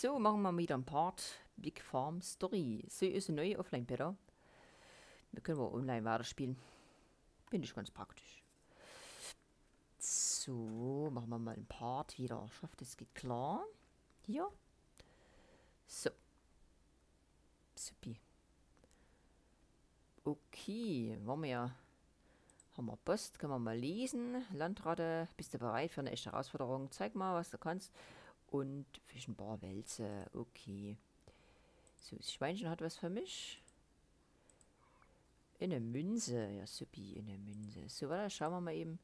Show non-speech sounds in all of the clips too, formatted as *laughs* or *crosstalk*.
So, machen wir wieder ein Part. Big Farm Story. So ist eine neue offline beta Wir können wir online weiterspielen. Finde ich ganz praktisch. So, machen wir mal ein Part wieder. Schafft es geht klar. Hier. So. Supi. Okay, wollen wir ja. Haben wir Post, können wir mal lesen. Landratte, bist du bereit für eine echte Herausforderung? Zeig mal, was du kannst. Und Fischenbar Wälze, okay. So, das Schweinchen hat was für mich. In eine Münze, ja supi, in eine Münze. So, warte, schauen wir mal eben.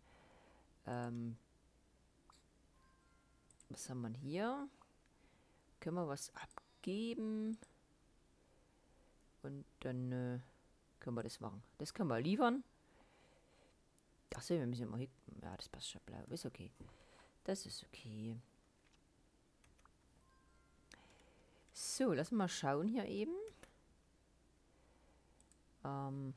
Ähm, was haben wir hier? Können wir was abgeben? Und dann äh, können wir das machen. Das können wir liefern. Achso, wir müssen immer hier. Ja, das passt schon blau. Ist okay. Das ist okay. So, lass mal schauen hier eben. Ähm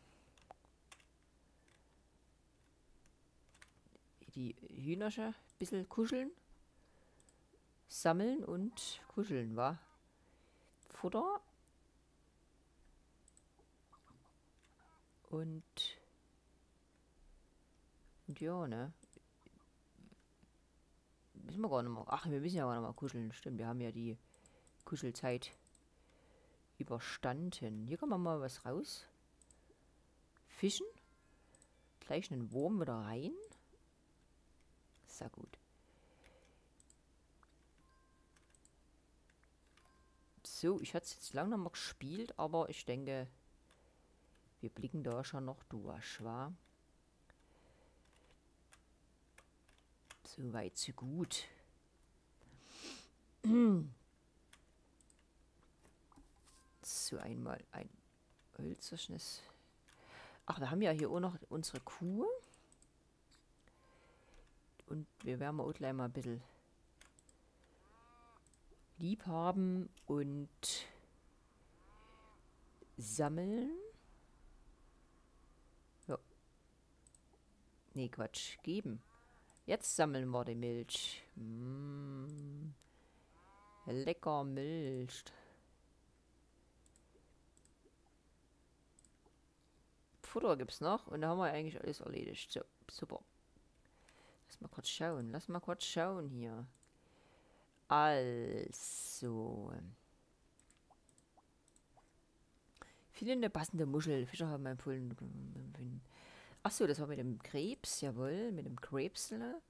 die Hühnersche ein bisschen kuscheln. Sammeln und kuscheln, wa? Futter. Und, und ja, ne? Müssen wir gar nicht mal. Ach, wir müssen ja auch noch mal kuscheln. Stimmt, wir haben ja die Kuschelzeit überstanden. Hier kann man mal was raus. Fischen. Gleich einen Wurm wieder rein. Sehr gut. So, ich hatte es jetzt lange noch mal gespielt, aber ich denke, wir blicken da schon noch durch, wa? So weit, so gut. *clears throat* So, einmal ein hölzernes. Ach, wir haben ja hier auch noch unsere Kuh. Und wir werden auch gleich mal ein bisschen lieb haben und sammeln. Ja. Nee, Quatsch. Geben. Jetzt sammeln wir die Milch. Mmh. Lecker Milch. Futter gibt es noch und da haben wir eigentlich alles erledigt. So, super. Lass mal kurz schauen. Lass mal kurz schauen hier. Also. Viele passende Muschel. Fischer haben empfohlen. Achso, das war mit dem Krebs, jawohl, mit dem Krebsle.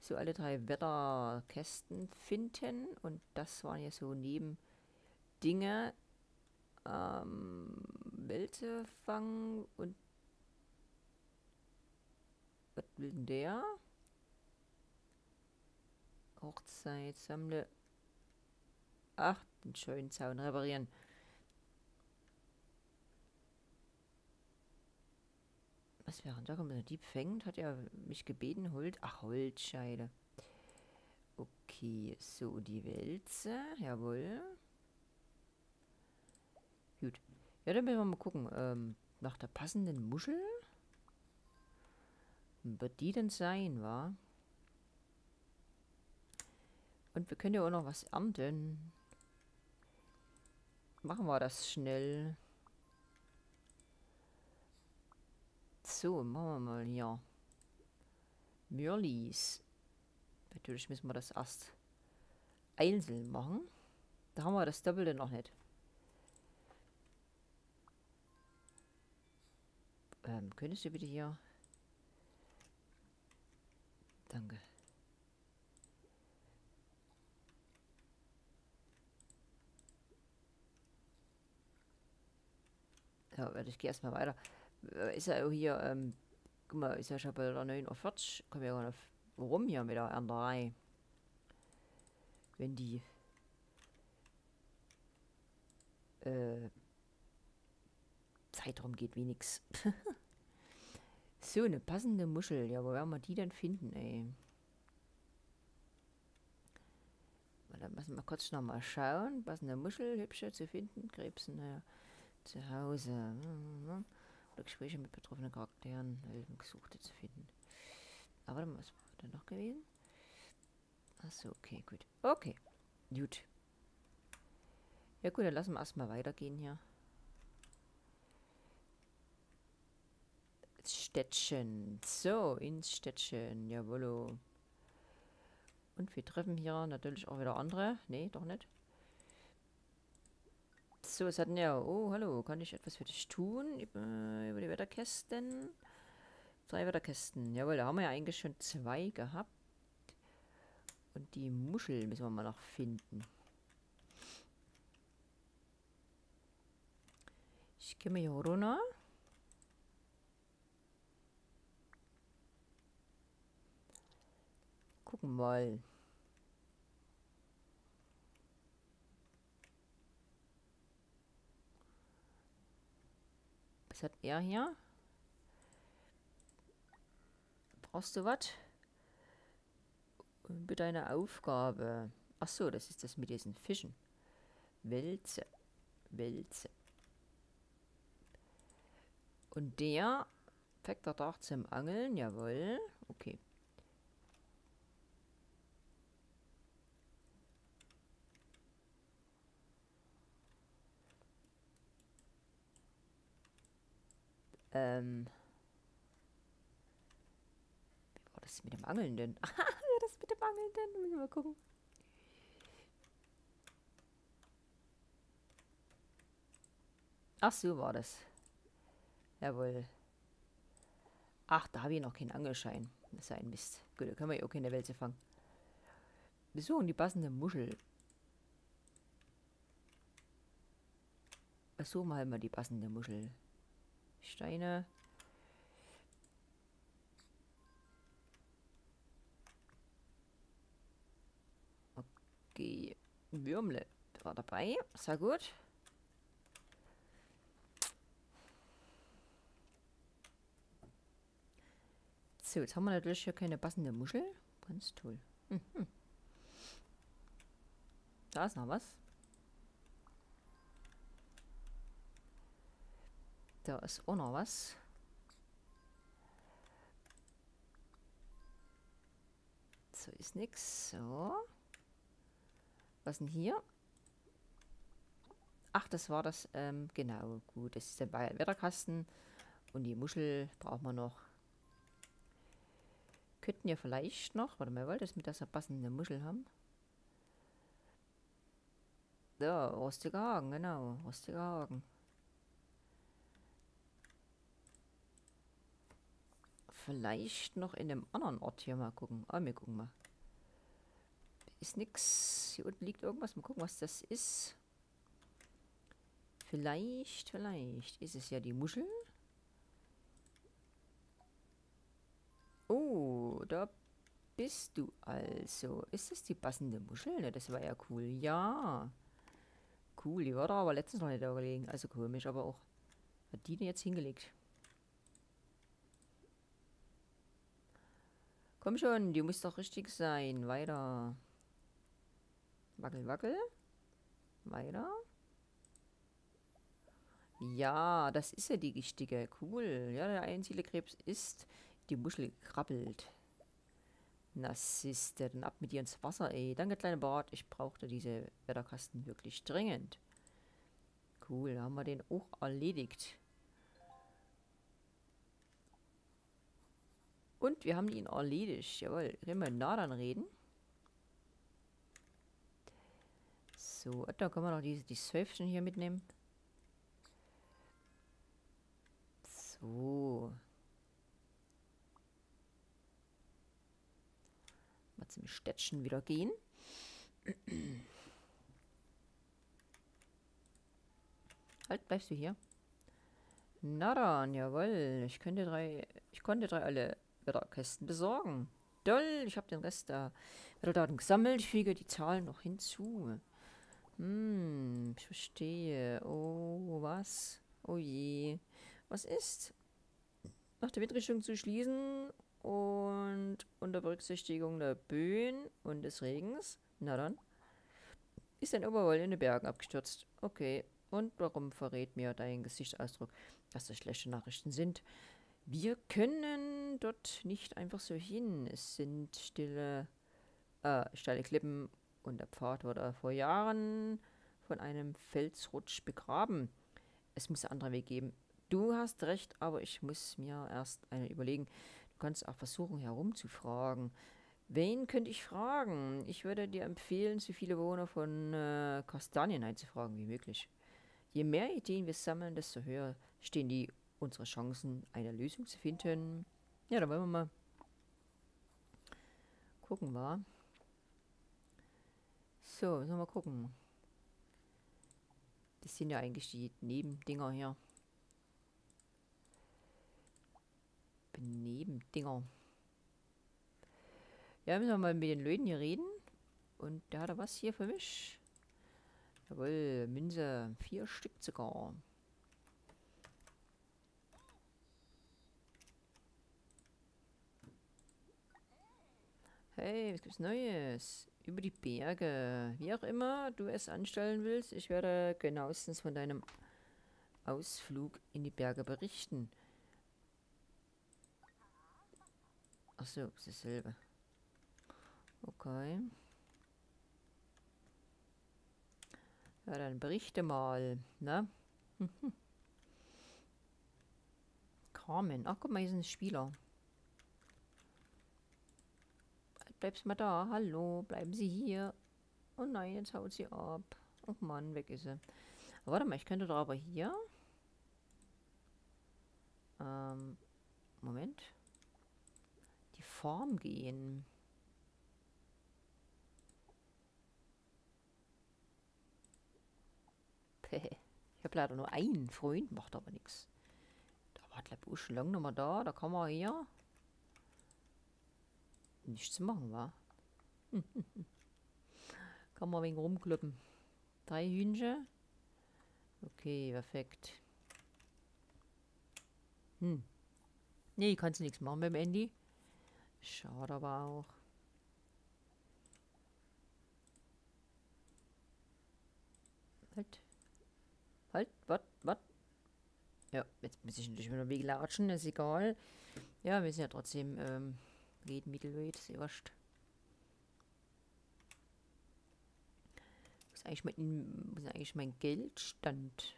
So alle drei Wetterkästen finden. Und das waren ja so neben Dinge, ähm, Wälze fangen und was will denn der? Hochzeit, sammle. Ach, den schönen Zaun reparieren. Was wäre da? Kommt der Dieb fängt? Hat er mich gebeten, holt. Ach, Holzscheide. Okay, so die Wälze. Jawohl. Gut. Ja, dann werden wir mal gucken. Ähm, nach der passenden Muschel. Wird die denn sein, wa? Und wir können ja auch noch was ernten. Machen wir das schnell. So, machen wir mal hier. Mürlis. Natürlich müssen wir das erst einzeln machen. Da haben wir das Doppelte noch nicht. Ähm, könntest du bitte hier... Danke. Ja, ich gehe erstmal weiter. Ist ja auch hier, ähm, guck mal, ist ja schon bei der 49. Komm ja gar nicht rum hier mit der Ernterei. Wenn die äh, Zeitraum geht wie nix. *laughs* so, eine passende Muschel. Ja, wo werden wir die denn finden, ey? Dann müssen wir kurz noch mal schauen. Passende Muschel, hübsche zu finden. Krebsen, naja, zu Hause. Oder Gespräche mit betroffenen Charakteren, Helden, Gesuchte zu finden. Aber was war da noch gewesen? Achso, okay, gut. Okay, gut. Ja gut, dann lassen wir erstmal weitergehen hier. Städtchen. So, ins Städtchen. Jawollo. Und wir treffen hier natürlich auch wieder andere. Nee, doch nicht. So, es hatten ja... Oh, hallo. Kann ich etwas für dich tun? Über, über die Wetterkästen? Drei Wetterkästen. Jawohl, da haben wir ja eigentlich schon zwei gehabt. Und die Muschel müssen wir mal noch finden. Ich gehe mal hier runter. Gucken mal. Was hat er hier? Brauchst du was? Bitte eine Aufgabe. Ach so, das ist das mit diesen Fischen. Wälze. Wälze. Und der fängt er doch zum Angeln, jawohl. Okay. Ähm. Wie war das mit dem Angeln denn? Aha, *laughs* das mit dem Angeln denn? Müssen wir mal gucken. Ach so war das. Jawohl. Ach, da habe ich noch keinen Angelschein. Das ist ein Mist. Gut, da können wir ja auch keine Wälze fangen. Wir suchen die passende Muschel. Suchen wir halt mal die passende Muschel. Steine. Okay. Würmle war dabei. Sehr gut. So, jetzt haben wir natürlich hier keine passende Muschel. Ganz toll. Mhm. Da ist noch was. Da ist auch noch was. So ist nichts. So. Was denn hier? Ach, das war das. Ähm, genau, gut. Das ist der Wetterkasten. Und die Muschel brauchen wir noch. Könnten ja vielleicht noch, warte mal, wollte das mit dieser passende Muschel haben? Ja, rostiger Haken, genau, rostiger Haken. Vielleicht noch in einem anderen Ort hier mal gucken. Ah, wir gucken mal. Ist nix. Hier unten liegt irgendwas. Mal gucken, was das ist. Vielleicht, vielleicht ist es ja die Muschel. Oh, da bist du also. Ist das die passende Muschel? Ne, das war ja cool. Ja. Cool, die war da aber letztens noch nicht da gelegen. Also komisch, aber auch. Hat die denn jetzt hingelegt? Komm schon, die muss doch richtig sein. Weiter. Wackel, wackel. Weiter. Ja, das ist ja die richtige. Cool. Ja, der einzige Krebs ist, die Muschel krabbelt. Na siehste, dann ab mit dir ins Wasser, ey. Danke, kleine Bart. Ich brauchte diese Wetterkasten wirklich dringend. Cool, haben wir den auch erledigt. Und wir haben ihn erledigt. Jawohl. Können wir nah dann reden? So, da können wir noch diese, die Zwölfchen hier mitnehmen. So. Mal zum Städtchen wieder gehen. halt, bleibst du hier? Na dann, jawohl. Ich könnte drei, ich konnte drei alle Wetterkästen besorgen. Doll, ich habe den Rest der Wetterdaten gesammelt. Ich füge die Zahlen noch hinzu. Hm, ich verstehe. Oh, was? Oh je. Was ist? Nach der Windrichtung zu schließen und unter Berücksichtigung der Böen und des Regens. Na dann. Ist ein Oberwoll in den Bergen abgestürzt. Okay. Und warum verrät mir dein Gesichtsausdruck, dass das schlechte Nachrichten sind? Wir können dort nicht einfach so hin. Es sind stille, äh, steile Klippen und der Pfad wurde vor Jahren von einem Felsrutsch begraben. Es muss einen anderen Weg geben. Du hast recht, aber ich muss mir erst einen überlegen. Du kannst auch versuchen, herumzufragen. Wen könnte ich fragen? Ich würde dir empfehlen, so viele Bewohner von äh, Kastanien einzufragen wie möglich. Je mehr Ideen wir sammeln, desto höher stehen die unsere Chancen, eine Lösung zu finden. Ja, da wollen wir mal gucken, war. So, müssen wir mal gucken. Das sind ja eigentlich die Nebendinger hier. Nebendinger. Ja, müssen wir mal mit den Leuten hier reden. Und der hat da was hier für mich. Jawohl, Münze. Vier Stück sogar. Hey, was gibt's Neues? Über die Berge. Wie auch immer du es anstellen willst, ich werde genauestens von deinem Ausflug in die Berge berichten. Achso, ist dasselbe. Okay. Ja, dann berichte mal, ne? *laughs* Carmen. Ach, guck mal, hier sind Spieler. Bleibst mal da. Hallo, bleiben Sie hier. Oh nein, jetzt haut sie ab. Oh Mann, weg ist sie. warte mal, ich könnte doch aber hier... Ähm, Moment. Die Form gehen. *laughs* Ich habe leider nur einen Freund, macht aber nichts. Da war der Busch lang noch mal da, da kann man hier nichts zu machen, wa? *laughs* kann man ein wenig rumkloppen. Drei Hühnchen. Okay, perfekt. Hm. Nee, kannst du nichts machen beim Andy. Schade aber auch. Halt. Halt, wat, wat? Ja, jetzt muss ich natürlich wieder weglatschen, ist egal. Ja, wir sind ja trotzdem ähm, geht Mittelweight, ist eigentlich was ist eigentlich mein Geldstand?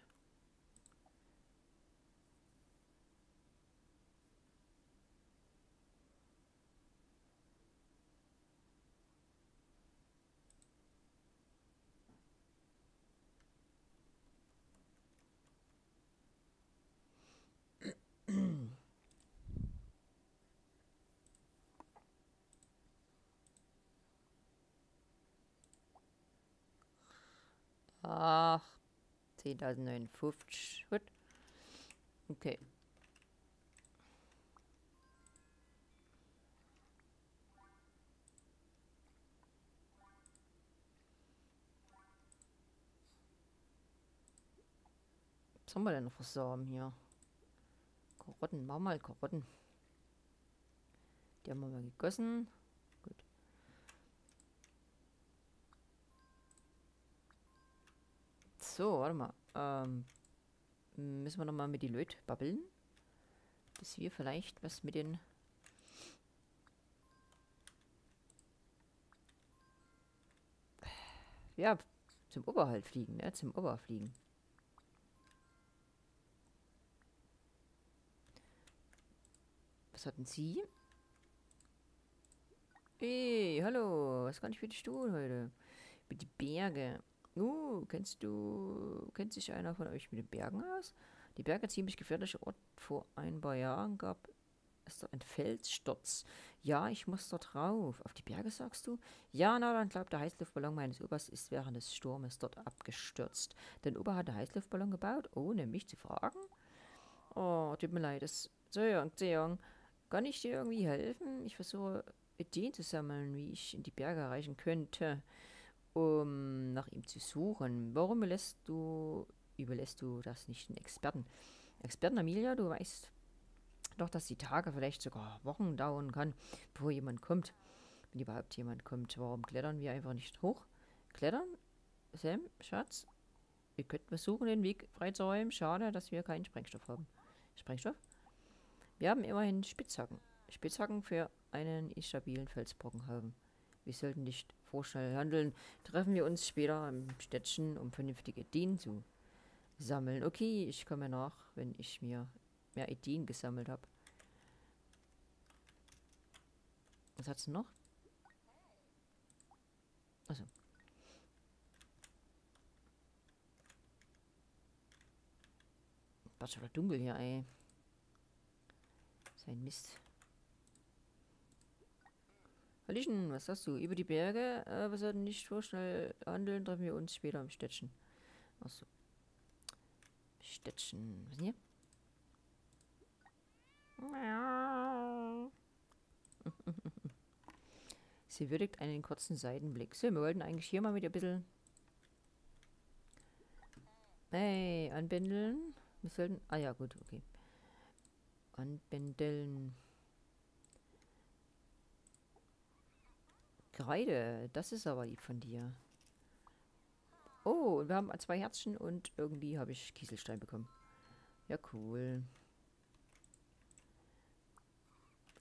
Ach, 10.059. Gut. Okay. Was haben wir denn noch für Samen hier? Karotten, mach mal Karotten. Die haben wir mal gegossen. So, warte mal. Ähm, müssen wir nochmal mit die Leute babbeln? Dass wir vielleicht was mit den... Ja, zum Oberhalt fliegen, ne? Zum Oberfliegen. Was hatten Sie? Hey, hallo. Was kann ich für dich tun heute? Mit die Berge. Uh, kennst du, kennt sich einer von euch mit den Bergen aus? Die Berge ziemlich gefährlicher Ort. Vor ein paar Jahren gab es da ein Felssturz. Ja, ich muss dort rauf. Auf die Berge sagst du? Ja, na, dann glaubt der Heißluftballon meines Obers ist während des Sturmes dort abgestürzt. Denn Ober hat einen Heißluftballon gebaut, ohne mich zu fragen? Oh, tut mir leid, das Zeyong, Zeyong, kann ich dir irgendwie helfen? Ich versuche Ideen zu sammeln, wie ich in die Berge erreichen könnte um nach ihm zu suchen. Warum überlässt du, überlässt du das nicht den Experten? Experten Amelia, du weißt doch, dass die Tage, vielleicht sogar Wochen dauern kann, bevor jemand kommt. Wenn überhaupt jemand kommt, warum klettern wir einfach nicht hoch? Klettern? Sam, Schatz? Wir könnten versuchen, den Weg freizuräumen. Schade, dass wir keinen Sprengstoff haben. Sprengstoff? Wir haben immerhin Spitzhacken. Spitzhacken für einen instabilen Felsbrocken haben. Wir sollten nicht vorschnell handeln. Treffen wir uns später im Städtchen, um vernünftige Ideen zu sammeln. Okay, ich komme nach, wenn ich mir mehr Ideen gesammelt habe. Was hat's noch? Also. Was schon dunkel hier, ey. Sein Mist. Hallöchen, was sagst du? Über die Berge? Äh, wir sollten nicht so schnell handeln, treffen wir uns später im Städtchen. Achso. Städtchen. Was ist denn hier? *laughs* Sie würdigt einen kurzen Seitenblick. So, wir wollten eigentlich hier mal mit ein bisschen... Hey, anbändeln. Wir sollten... Ah ja, gut, okay. Anbändeln. Kreide, das ist aber lieb von dir. Oh, wir haben zwei Herzchen und irgendwie habe ich Kieselstein bekommen. Ja, cool.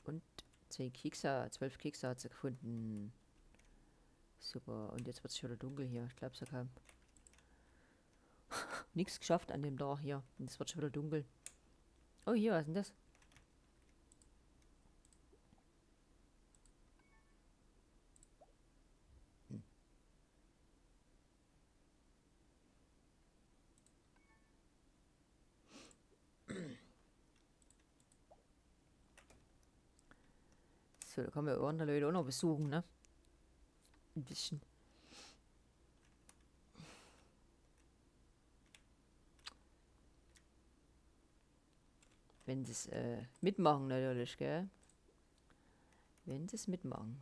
Und 10 Kekse, 12 Kekse hat sie gefunden. Super. Und jetzt wird es schon wieder dunkel hier. Ich glaube, sie kam. *laughs* Nichts geschafft an dem Tag hier. Und es wird schon wieder dunkel. Oh, hier, was ist denn das? So, da kann man andere Leute auch noch besuchen, ne? Ein bisschen. Wenn es äh, mitmachen natürlich, gell? Wenn sie es mitmachen.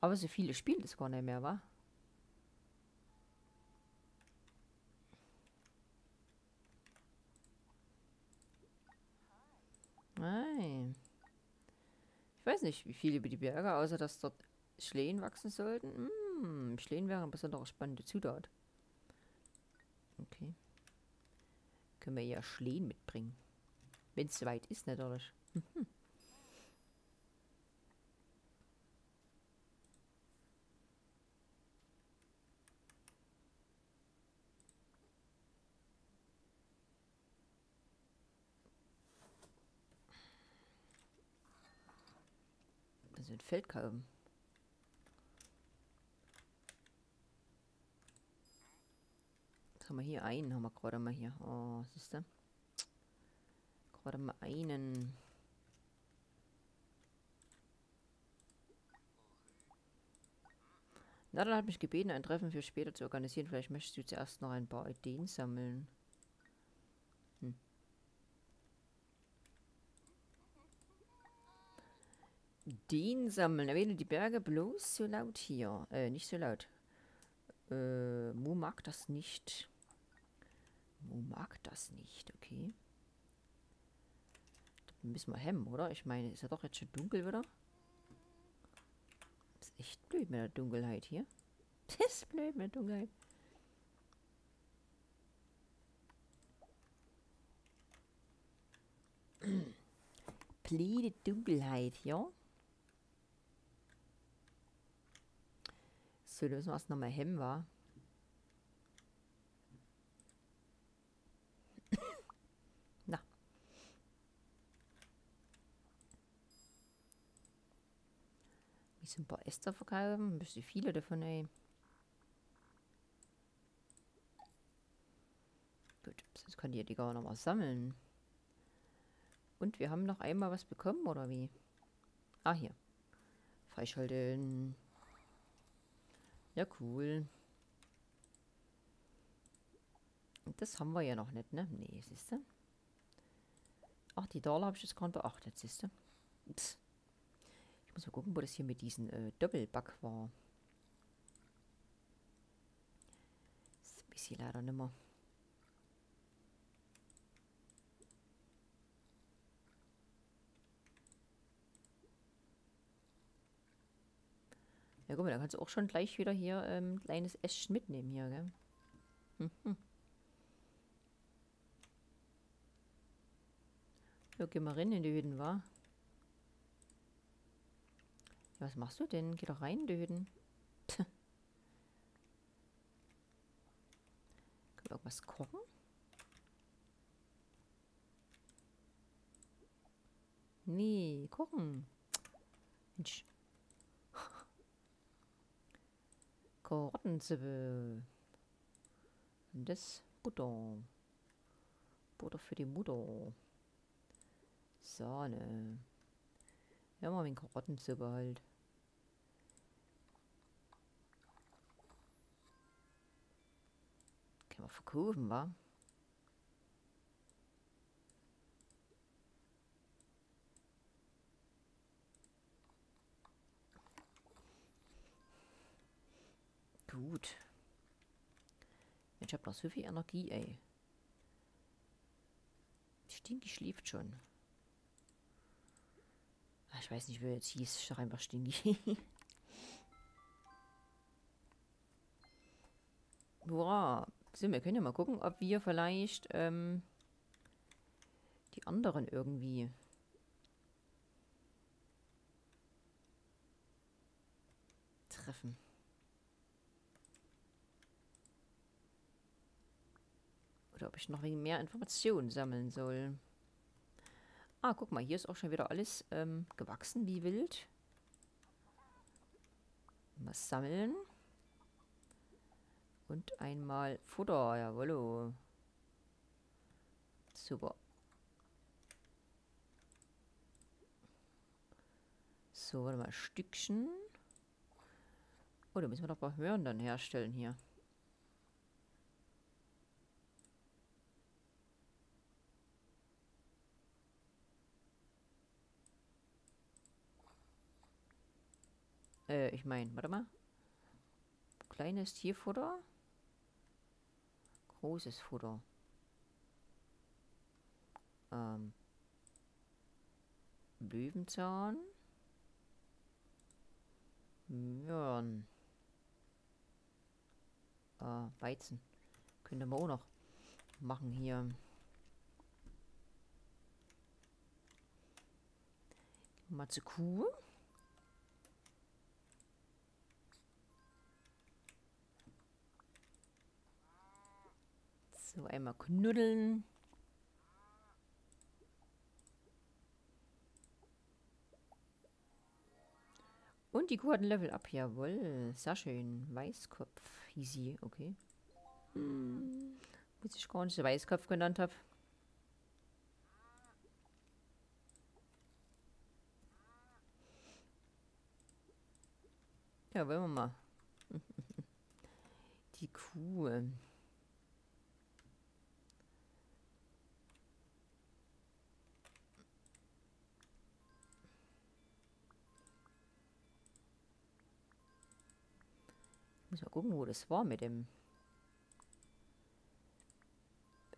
Aber so viele spielen das gar nicht mehr, wa? Nein. Ich weiß nicht, wie viel über die Berge, außer dass dort Schlehen wachsen sollten. Hm, Schlehen wäre ein besonders spannende Zutat. Okay. Können wir ja Schlehen mitbringen. Wenn es soweit ist, natürlich. Mhm. Feldkalben. Was haben wir hier? Einen haben wir gerade mal hier. Oh, siehst du? Gerade mal einen. Nadal hat mich gebeten, ein Treffen für später zu organisieren. Vielleicht möchtest du zuerst noch ein paar Ideen sammeln. Ideen sammeln. Erwähne die Berge bloß so laut hier. Äh, nicht so laut. Äh, Mo mag das nicht. Mo mag das nicht, okay. Dann müssen wir hemmen, oder? Ich meine, ist ja doch jetzt schon dunkel wieder. Ist echt blöd mit der Dunkelheit hier. *laughs* Das ist blöd mit der Dunkelheit. *clears throat* Blöde Dunkelheit, ja? Da müssen wir erst nochmal hemmen, war. *coughs* Na. Wie sind ein paar Äste verkaufen? Ein bisschen viele davon, ey. Gut, sonst kann ich die gar noch mal sammeln. Und wir haben noch einmal was bekommen, oder wie? Ah, hier. Freischalten. Ja, cool. Das haben wir ja noch nicht, ne? Nee, siehst du? Ach, die Dollar habe ich jetzt gerade beachtet, siehst du? Ich muss mal gucken, wo das hier mit diesem äh, Doppelback war. Das weiß ich leider nicht mehr. Ja, guck mal, da kannst du auch schon gleich wieder hier ähm, ein kleines Äschchen mitnehmen hier, gell? Mhm. Ja, geh mal rein in die Hütten, wa? Ja, was machst du denn? Geh doch rein in die Hütten. Können wir irgendwas kochen? Nee, kochen. Mensch. Karottensuppe. Und das Butter. Butter für die Mutter. Sahne. Ja, mal wegen Karottensuppe halt. Können wir verkaufen, wa? Gut. Ich habe noch so viel Energie, ey. Stinky schläft schon. Ah, Ich weiß nicht, wer jetzt hieß. Ich einfach Stinky. *laughs* Hurra. So, wir können ja mal gucken, ob wir vielleicht ähm, die anderen irgendwie treffen. Oder ob ich noch wegen mehr Informationen sammeln soll. Ah, guck mal, hier ist auch schon wieder alles ähm, gewachsen wie wild. Was sammeln. Und einmal Futter, jawollo. Super. So, warte mal, Stückchen. Oh, da müssen wir doch ein paar Möhren dann herstellen hier. Äh, ich meine, warte mal. Kleines Tierfutter. Großes Futter. Ähm. Löwenzahn. Möhren. Äh, Weizen. Könnte man auch noch machen hier. Mal Kuh. So, einmal knuddeln. Und die Kuh hat ein Level up, jawohl. Sehr schön. Weißkopf sie, okay. Hm. Muss ich gar nicht Weißkopf genannt habe. Ja, wollen wir mal. *laughs* Die Kuh. Muss mal gucken, wo das war mit dem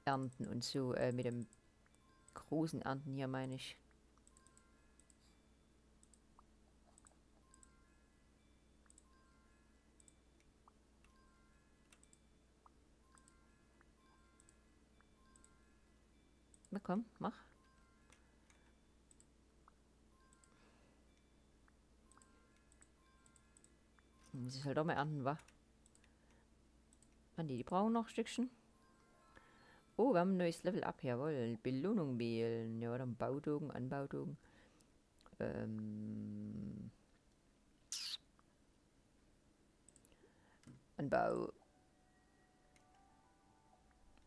Ernten und so, äh, mit dem großen Ernten hier, meine ich. Na komm, mach. Muss ich halt auch mal ernten, wa? Ah, nee, die brauchen noch ein Stückchen. Oh, wir haben ein neues Level up, jawohl. Belohnung wählen. Ja, dann Bautogen, Anbautogen. Ähm. Anbau.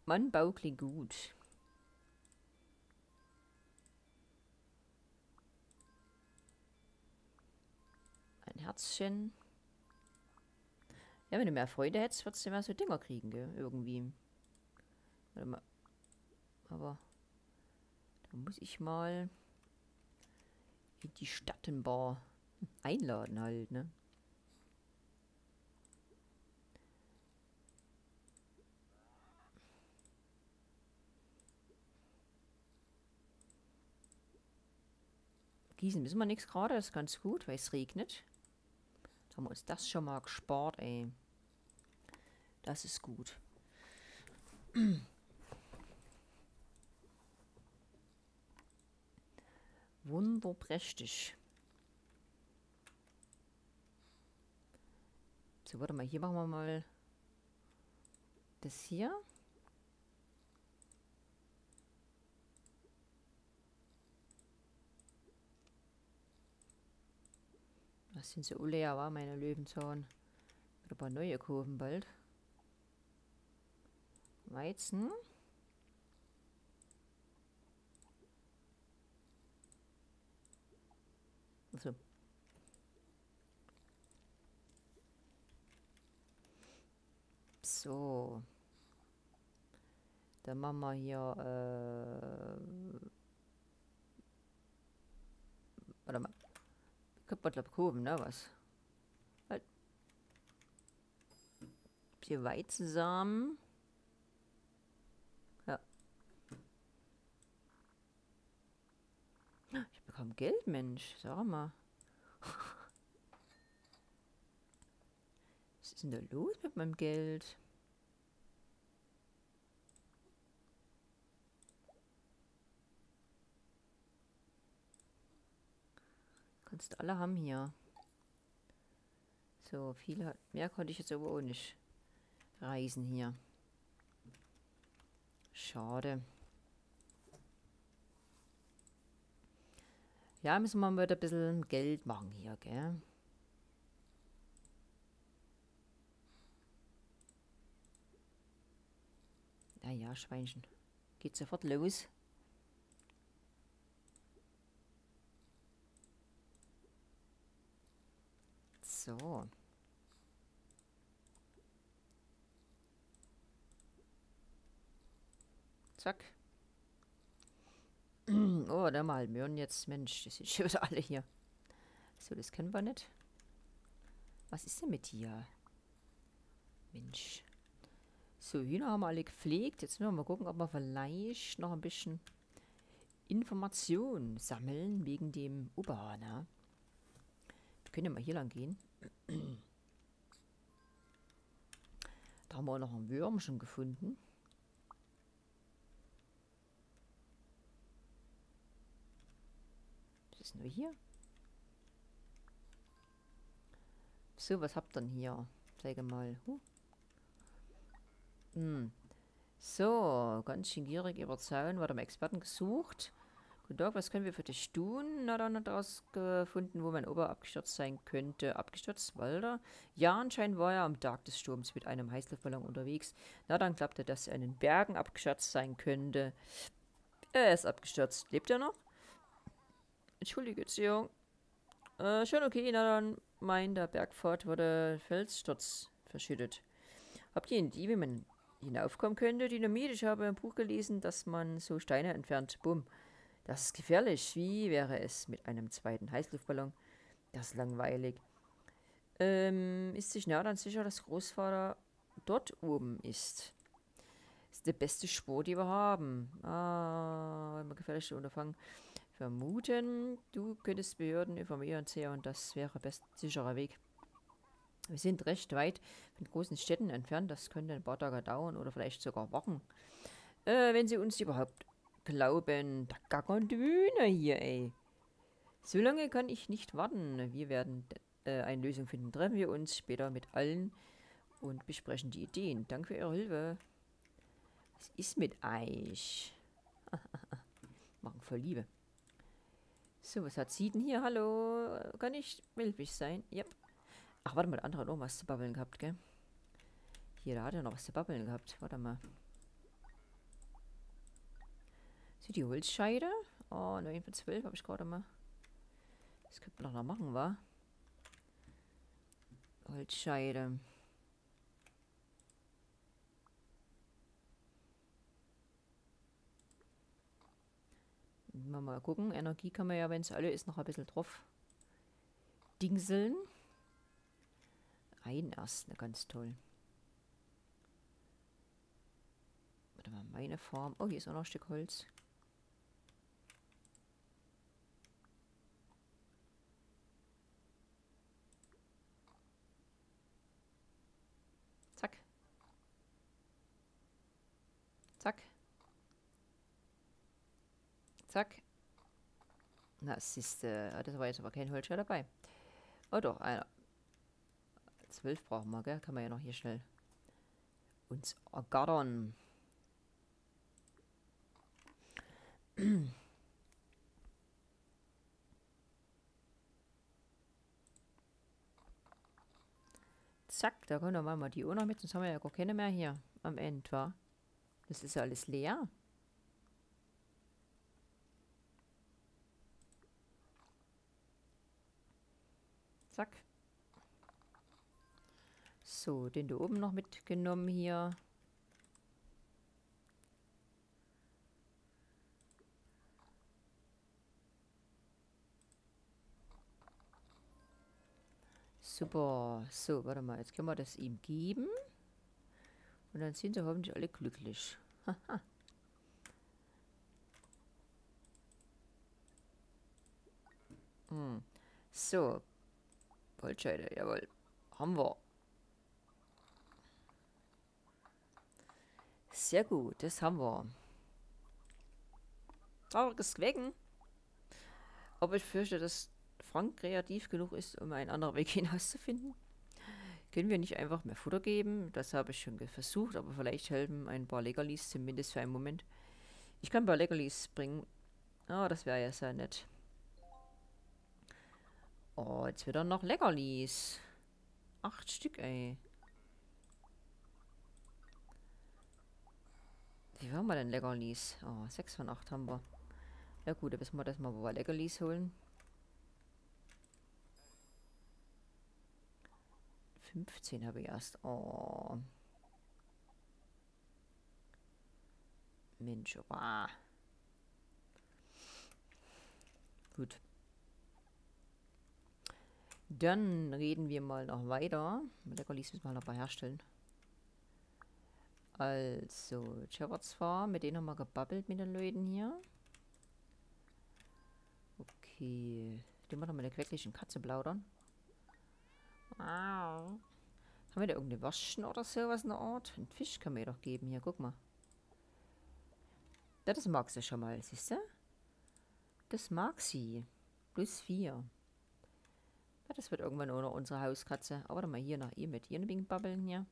Anbau klingt gut. Ein Herzchen. Ja, wenn du mehr Freude hättest, würdest du mehr so Dinger kriegen, gell? Irgendwie. Warte mal. Aber da muss ich mal in die Stadtenbar einladen halt, ne? Gießen müssen wir nichts gerade, das ist ganz gut, weil es regnet. Haben wir uns das schon mal gespart, ey. Das ist gut. *clears throat* Wunderprächtig. So, warte mal, hier machen wir mal das hier. Das sind so leer, war meine Löwenzahn. Wird aber neue kaufen bald. Weizen. Also. So. Dann machen wir hier, äh, warte mal. Könnte man, glaube ich, ne, was? Halt. Hier Weizensamen. Ja. Ich bekomme Geld, Mensch. Sag mal. *laughs* Was ist denn da los mit meinem Geld? Kannst alle haben hier. So, viel mehr konnte ich jetzt aber auch nicht reisen hier. Schade. Ja, müssen wir mal wieder ein bisschen Geld machen hier, gell? Naja, Schweinchen. Geht sofort los. So. Zack. *clears throat* Oh, da mal Möhren jetzt. Mensch, das sind schon wieder *laughs* alle hier. So, das kennen wir nicht. Was ist denn mit dir? Mensch. So, Hühner haben wir alle gepflegt. Jetzt müssen wir mal gucken, ob wir vielleicht noch ein bisschen Informationen sammeln wegen dem Oberhahn. Wir können ja mal hier lang gehen. Da haben wir auch noch ein Würmchen gefunden. Was ist nur hier? So, was habt ihr denn hier? Zeige mal. Huh. Hm. So, ganz schön gierig über Zaun. Warte mal, Experten gesucht. Guten Tag, was können wir für dich tun? Na, dann hat rausgefunden, wo mein Ober abgestürzt sein könnte. Abgestürzt, Walder? Ja, anscheinend war er am Tag des Sturms mit einem Heißluftballon unterwegs. Na, dann klappte, dass er in den Bergen abgestürzt sein könnte. Er ist abgestürzt. Lebt er noch? Entschuldige, Ziehung. Äh, schon okay, na dann, mein, der Bergpfad wurde Felssturz verschüttet. Habt ihr eine Idee, wie man hinaufkommen könnte? Dynamit, ich habe im Buch gelesen, dass man so Steine entfernt. Bumm. Das ist gefährlich. Wie wäre es mit einem zweiten Heißluftballon? Das ist langweilig. Ähm, ist sich Nerdan sicher, dass Großvater dort oben ist? Das ist der beste Spur, die wir haben. Ah, immer gefährliche Unterfangen. Vermuten, du könntest Behörden informieren, sehr und das wäre best sicherer Weg. Wir sind recht weit von großen Städten entfernt. Das könnte ein paar Tage dauern oder vielleicht sogar Wochen. Äh, wenn sie uns überhaupt glauben. Die Hühner hier, ey. So lange kann ich nicht warten. Wir werden äh, eine Lösung finden. Treffen wir uns später mit allen und besprechen die Ideen. Danke für Ihre Hilfe. Was ist mit euch? *laughs* Machen voll Liebe. So, was hat sie denn hier? Hallo? Kann ich milchig sein? Yep. Ach, warte mal, der andere hat auch was zu babbeln gehabt, gell? Hier, da hat er noch was zu babbeln gehabt. Warte mal. So, die Holzscheide. Oh, 9 von 12 habe ich gerade mal. Das könnte man noch machen, wa? Holzscheide. Mal, mal gucken. Energie kann man ja, wenn es alle ist, noch ein bisschen drauf dingseln. Ein erst, ne, ganz toll. Warte mal, meine Form. Oh, hier ist auch noch ein Stück Holz. Zack. Na, siehst du, das war jetzt aber kein Holzscheit dabei. Oh doch, einer. Zwölf brauchen wir, gell? Kann man ja noch hier schnell uns ergattern. Zack, da können wir mal die auch noch mit, sonst haben wir ja gar keine mehr hier am Ende, wa? Das ist alles leer. Zack. So, den da oben noch mitgenommen hier. Super. So, warte mal. Jetzt können wir das ihm geben. Und dann sind sie hoffentlich alle glücklich. Haha. *laughs* hm. So. Wollscheide, jawohl. Haben wir. Sehr gut, das haben wir. Trauriges Quäken. Aber ich fürchte, dass Frank kreativ genug ist, um einen anderen Weg *laughs* hinauszufinden. Können wir nicht einfach mehr Futter geben? Das habe ich schon versucht, aber vielleicht helfen ein paar Leckerlis zumindest für einen Moment. Ich kann ein paar Leckerlis bringen. Ah, oh, das wäre ja sehr nett. Oh, jetzt wieder noch Leckerlis. Acht Stück, ey. Wie haben wir denn Leckerlis? Oh, sechs von acht haben wir. Ja gut, dann müssen wir das mal wir Leckerlis holen. 15 habe ich erst. Oh. Mensch, wow. Gut. Dann reden wir mal noch weiter. Leckerlis müssen wir noch mal herstellen. Also, Shepherds Farm, mit denen haben wir gebabbelt mit den Leuten hier. Okay. Den wir noch mit der quäcklichen Katze plaudern. Wow. Haben wir da irgendeine Waschen oder sowas in der Art? Ein Fisch kann mir doch geben. Hier, guck mal. Das mag sie schon mal, siehst du? Das mag sie. Plus vier. Ja, das wird irgendwann noch unsere Hauskatze. Aber dann mal hier nach ihr mit ihr wenig babbeln hier.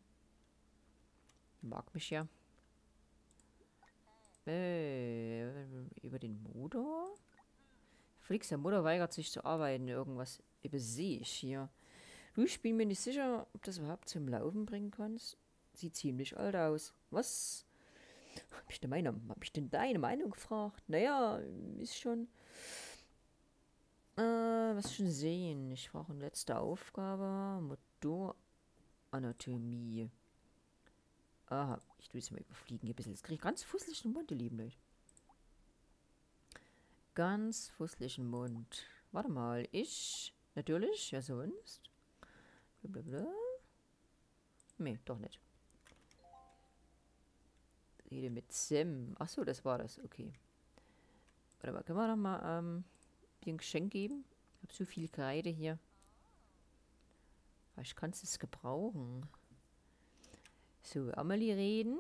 Mag mich ja. Äh, über den Motor? Flix, der Motor weigert sich zu arbeiten. Irgendwas übersehe ich hier. Ich bin mir nicht sicher, ob das überhaupt zum Laufen bringen kannst. Sieht ziemlich alt aus. Was? Hab ich, meine, hab ich denn deine Meinung gefragt? Naja, ist schon... Äh, was schon sehen. Ich brauche eine letzte Aufgabe. Motoranatomie. Aha, ich tue es mal überfliegen hier ein bisschen. Das kriege ich ganz fusseligen Mund, ihr lieben Leute. Ganz fusseligen Mund. Warte mal, ich... Natürlich, ja sonst. Blablabla. Nee, doch nicht. Rede mit Sam. Achso, das war das. Okay. Warte mal, können wir noch mal ähm, ein Geschenk geben? Ich habe so viel Kreide hier. Ich kann es gebrauchen. So, Amelie reden.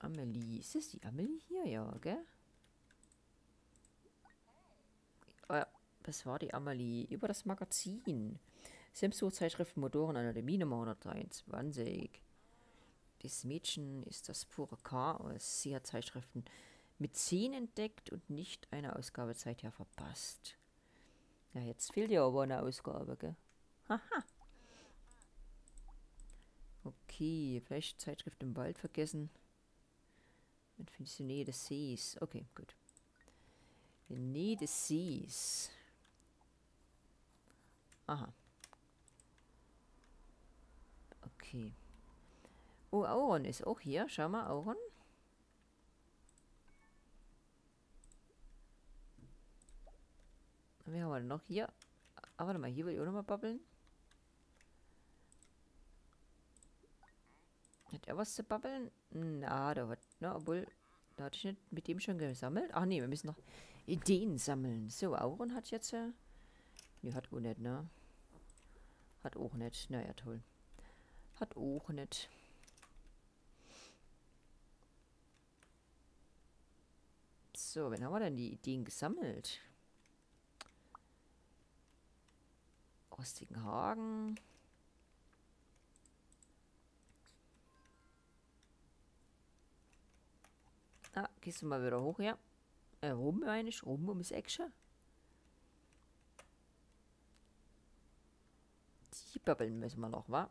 Amelie. Ist das die Amelie hier? Ja, gell? Ah, das war die Amelie. Über das Magazin. Simsuch-Zeitschrift Motorenanatomie Nummer 123. Das Mädchen ist das pure Chaos. Sie hat Zeitschriften mit 10 entdeckt und nicht eine Ausgabe seither verpasst. Ja, jetzt fehlt ja aber eine Ausgabe, gell? Haha. Okay, vielleicht Zeitschrift im Wald vergessen. Dann findest du Nähe des Sees. Okay, gut. Nähe des Sees. Aha. Okay. Oh, Auron ist auch hier. Schau mal, Auron. Wer haben wir noch hier? Ah, warte mal, hier will ich auch noch mal babbeln. Hat er was zu babbeln? Na, da hat, na, obwohl, da hatte ich nicht mit dem schon gesammelt. Ach nee, wir müssen noch Ideen sammeln. So, Auron hat jetzt, äh, nee, hat auch nicht, ne? Hat auch nicht. Naja, toll. Hat auch nicht. So, wen haben wir denn die Ideen gesammelt? Rostigen Hagen. Ah, gehst du mal wieder hoch, ja. Äh, rum meine ich, rum ums Eckchen. Die müssen wir noch, wa?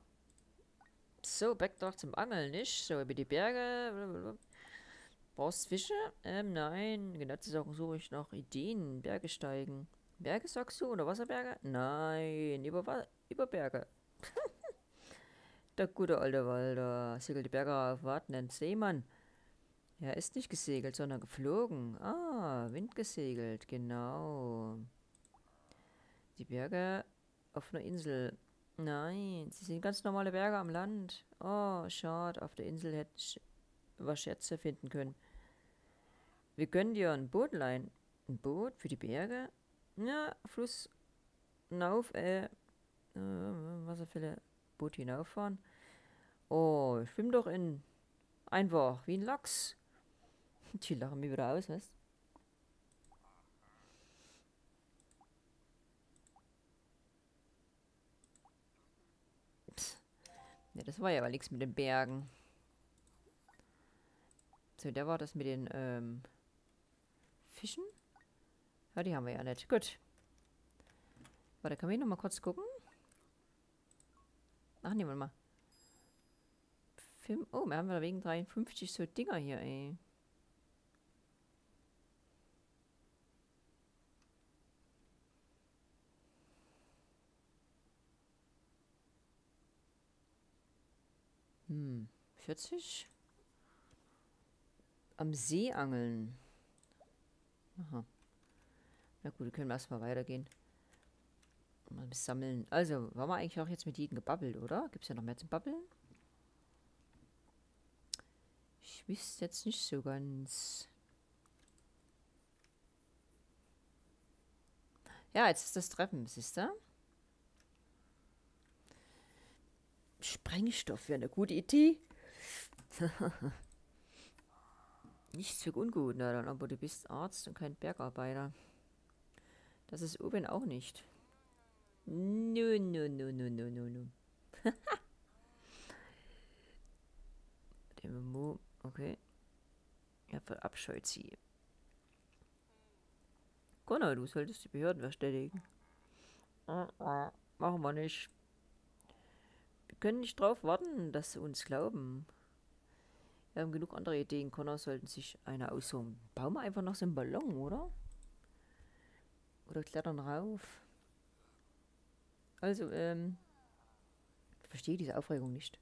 So, back doch zum Angeln, nicht? So, über die Berge. Brauchst Fische? Ähm, nein. Genau zu sagen, suche ich noch Ideen. Berge steigen. Berge sagst du? Oder Wasserberge? Nein, über, über Berge. *laughs* Der gute alte Walder segelt die Berge auf, warten, ein Seemann. Er ist nicht gesegelt, sondern geflogen. Ah, Wind gesegelt, genau. Die Berge auf einer Insel. Nein, sie sind ganz normale Berge am Land. Oh, schade, auf der Insel hätte ich was Schätze finden können. Wir können dir ein Boot leihen. Ein Boot für die Berge? Ja, Fluss hinauf, äh, äh Wasserfälle, Boot hinauffahren. Oh, ich schwimm doch in einfach wie ein Lachs. *laughs* Die lachen mich wieder aus, was? Ja, das war ja aber nichts mit den Bergen. So, der war das mit den ähm, Fischen. Ja, die haben wir ja nicht. Gut. Warte, kann ich noch mal kurz gucken? Ach, nehmen wir mal. Film oh, wir haben ja wegen 53 so Dinger hier, ey. Hm, 40? Am See angeln. Aha. Na gut, können wir erstmal weitergehen. Mal sammeln. Also, waren wir eigentlich auch jetzt mit jedem gebabbelt, oder? Gibt es ja noch mehr zum Babbeln? Ich wüsste jetzt nicht so ganz. Ja, jetzt ist das Treffen, siehst du? Sprengstoff wäre eine gute Idee. *laughs* Nichts für ungut, na dann, aber du bist Arzt und kein Bergarbeiter. Das ist oben auch nicht. Nö, nö, nö, nö, nö, nö, nö. *laughs* Dem okay. Ja, verabscheut sie. Connor, du solltest die Behörden verständigen. Machen wir nicht können nicht drauf warten, dass sie uns glauben. Wir haben genug andere Ideen. Connor sollten sich eine aussuchen. Bauen wir einfach noch so einen Ballon, oder? Oder klettern rauf. Also, ähm... Ich verstehe diese Aufregung nicht.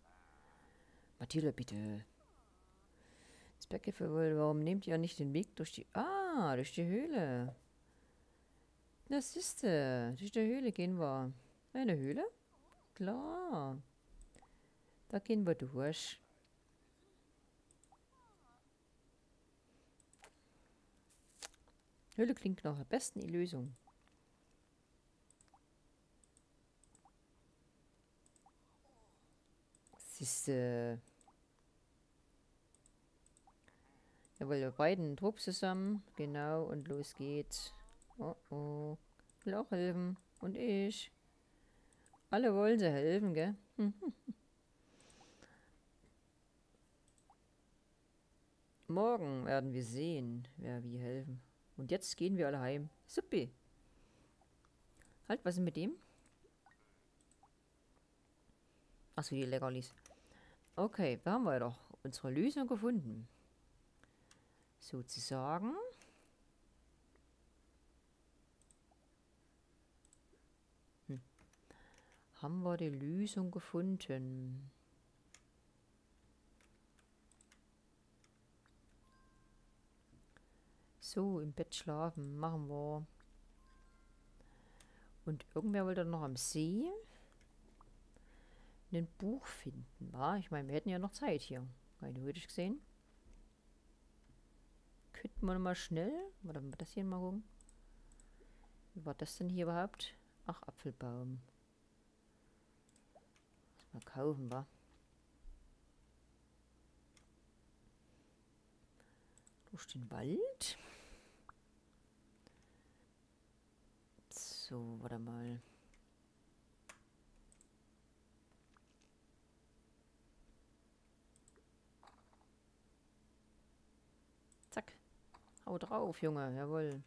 Mathilda, bitte. Das Berggipfel, warum nehmt ihr nicht den Weg durch die... Ah, durch die Höhle. Das ist äh, Durch die Höhle gehen wir. Eine Höhle? Klar. Da gehen wir durch. Höhle klingt nach der besten Lösung. Ist, äh Jawohl, wir beiden Trupp zusammen. Genau, und los geht's. Oh oh. Will auch helfen. Und ich. Alle wollen sie helfen, gell? *laughs* Morgen werden wir sehen, wer wie helfen. Und jetzt gehen wir alle heim. Suppi. Halt, was ist mit dem? Achso, die Leckerlis. Okay, da haben wir doch unsere Lösung gefunden. Sozusagen. Hm. Haben wir die Lösung gefunden. So, im Bett schlafen. Machen wir. Und irgendwer wollte noch am See ein Buch finden, war? Ich meine, wir hätten ja noch Zeit hier. Rein theoretisch gesehen. Könnten wir mal schnell. Warte mal, das hier mal gucken. Wie war das denn hier überhaupt? Ach, Apfelbaum. Mal kaufen, war. Durch den Wald. So, warte mal. Zack. Hau drauf, Junge. Jawohl.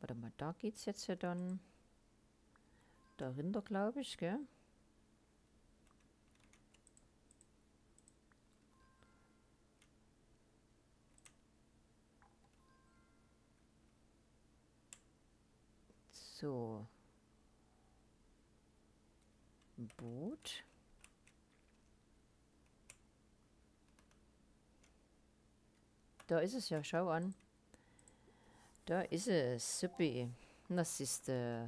Warte mal, da geht's jetzt ja dann dahinter, glaube ich, gell? So. Boot. Da ist es ja, schau an. Da ist es, supi. Das ist, äh...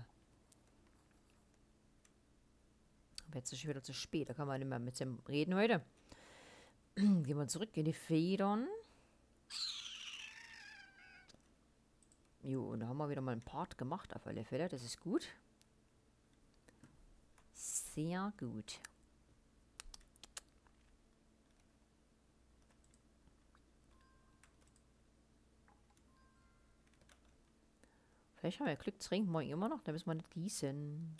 Jetzt ist schon wieder zu spät, da kann man nicht mehr mit dem reden heute. *clears throat* Gehen wir zurück in die Federn. Jo, und da haben wir wieder mal einen Part gemacht auf alle Fälle. Das ist gut. Sehr gut. Vielleicht haben wir Glück, trinken wir immer noch. Da müssen wir nicht gießen.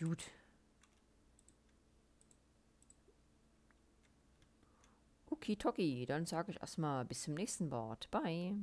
Gut. Okidoki, dann sage ich erstmal bis zum nächsten Wort. Bye.